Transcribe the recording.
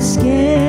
skin.